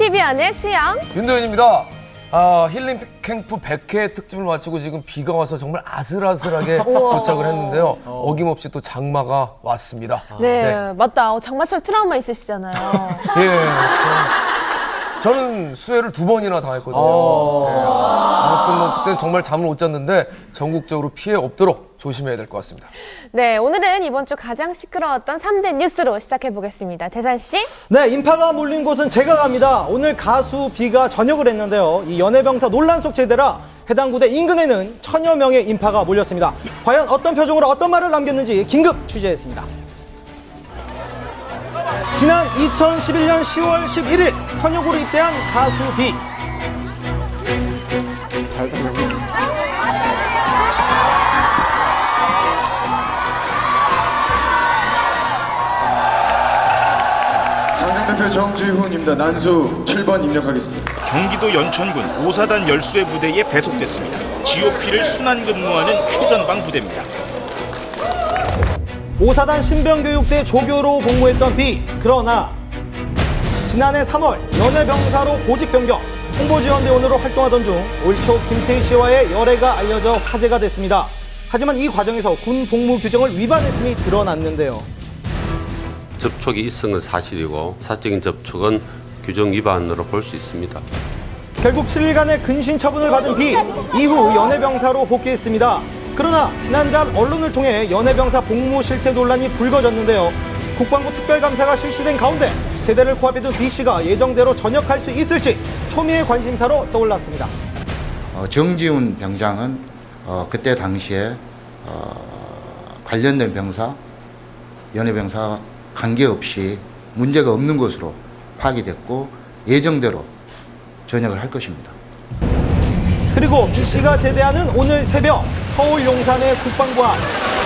안에 수영. 윤도현입니다. 아, 힐링 캠프 100회 특집을 마치고 지금 비가 와서 정말 아슬아슬하게 도착을 했는데요. 어김없이 또 장마가 왔습니다. 네, 맞다. 어, 장마철 트라우마 있으시잖아요. 예. 저- 저는 수해를 두 번이나 당했거든요. 예. 아무튼 뭐 그때 정말 잠을 못 잤는데 전국적으로 피해 없도록 조심해야 될 것 같습니다. 네, 오늘은 이번 주 가장 시끄러웠던 3대 뉴스로 시작해 보겠습니다. 대산 씨. 네, 인파가 몰린 곳은 제가 갑니다. 오늘 가수 비가 전역을 했는데요. 이 연애병사 논란 속 제대라 해당 구대 인근에는 천여 명의 인파가 몰렸습니다. 과연 어떤 표정으로 어떤 말을 남겼는지 긴급 취재했습니다. 지난 2011년 10월 11일 현역으로 입대한 가수 비. 장정대표 정지훈입니다. 난수 7번 입력하겠습니다. 경기도 연천군 오사단 열수의 부대에 배속됐습니다. GOP를 순환 근무하는 최전방 부대입니다. 오사단 신병교육대 조교로 복무했던 비. 그러나 지난해 3월 연애병사로 보직 변경, 홍보지원대원으로 활동하던 중 올 초 김태희 씨와의 열애가 알려져 화제가 됐습니다. 하지만 이 과정에서 군 복무 규정을 위반했음이 드러났는데요. 접촉이 있은 건 사실이고 사적인 접촉은 규정 위반으로 볼 수 있습니다. 결국 7일간의 근신 처분을 받은 비 이후 연애병사로 복귀했습니다. 그러나 지난달 언론을 통해 연애병사 복무 실태 논란이 불거졌는데요. 국방부 특별감사가 실시된 가운데 제대를 코앞에 둔 B 씨가 예정대로 전역할 수 있을지 초미의 관심사로 떠올랐습니다. 어, 정지훈 병장은 어, 그때 당시에 어, 관련된 병사, 연예병사 관계없이 문제가 없는 것으로 파악이 됐고 예정대로 전역을 할 것입니다. 그리고 B 씨가 제대하는 오늘 새벽 서울 용산의 국방부 앞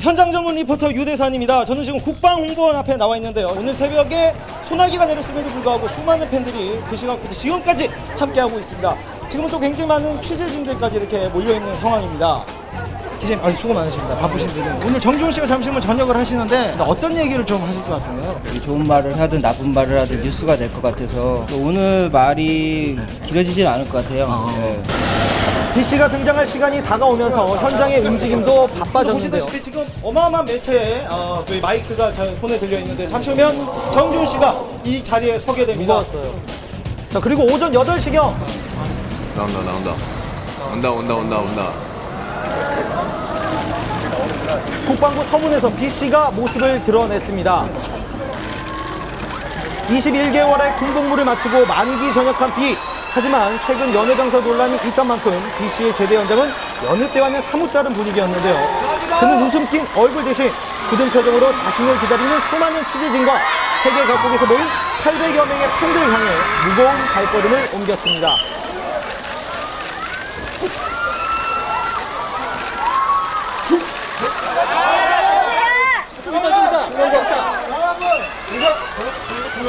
현장 전문 리포터 유대산입니다. 저는 지금 국방홍보원 앞에 나와 있는데요. 오늘 새벽에 소나기가 내렸음에도 불구하고 수많은 팬들이 그 시각부터 지금까지 함께하고 있습니다. 지금은 또 굉장히 많은 취재진들까지 이렇게 몰려있는 상황입니다. 기자님, 아니, 수고 많으십니다. 바쁘신데. 오늘 정지훈 씨가 잠시만 전역을 하시는데 어떤 얘기를 좀 하실 것 같은데요? 좋은 말을 하든 나쁜 말을 하든 뉴스가 될 것 같아서 오늘 말이 길어지진 않을 것 같아요. 네. B 씨가 등장할 시간이 다가오면서 현장의 움직임도 바빠졌는데요. 보시다시피 지금 어마어마한 매체에 어, 그 마이크가 저 손에 들려 있는데 잠시 후면 정준 씨가 이 자리에 서게 됩니다. 무거웠어요. 자 그리고 오전 8시경 나온다 나온다 온다 온다 온다 온다 국방부 서문에서 B 씨가 모습을 드러냈습니다. 21개월의 군복무를 마치고 만기 전역한 B. 하지만 최근 연애병사 논란이 있던 만큼 B 씨의 제대 현장은 여느 때와는 사뭇 다른 분위기였는데요. 그는 웃음 띤 얼굴 대신 굳은 표정으로 자신을 기다리는 수많은 취재진과 세계 각국에서 모인 800여 명의 팬들을 향해 무거운 발걸음을 옮겼습니다. 우리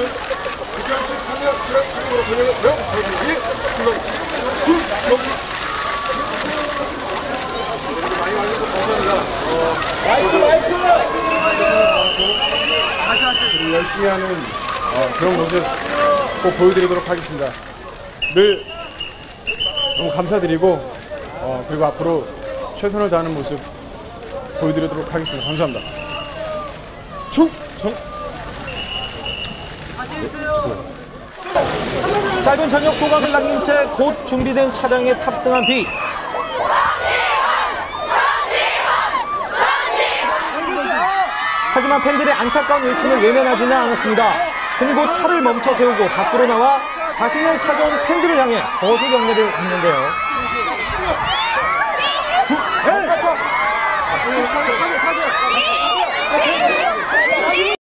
열심히 하는 어, 그런 모습 꼭 보여드리도록 하겠습니다. 늘 너무 감사드리고 어, 그리고 앞으로 최선을 다하는 모습 보여드리도록 하겠습니다. 감사합니다. 충성. 짧은 저녁 소감을 남긴 채 곧 준비된 차량에 탑승한 B. 하지만 팬들의 안타까운 외침을 외면하지는 않았습니다. 그는 곧 차를 멈춰 세우고 밖으로 나와 자신을 찾아온 팬들을 향해 거수 경례를 했는데요.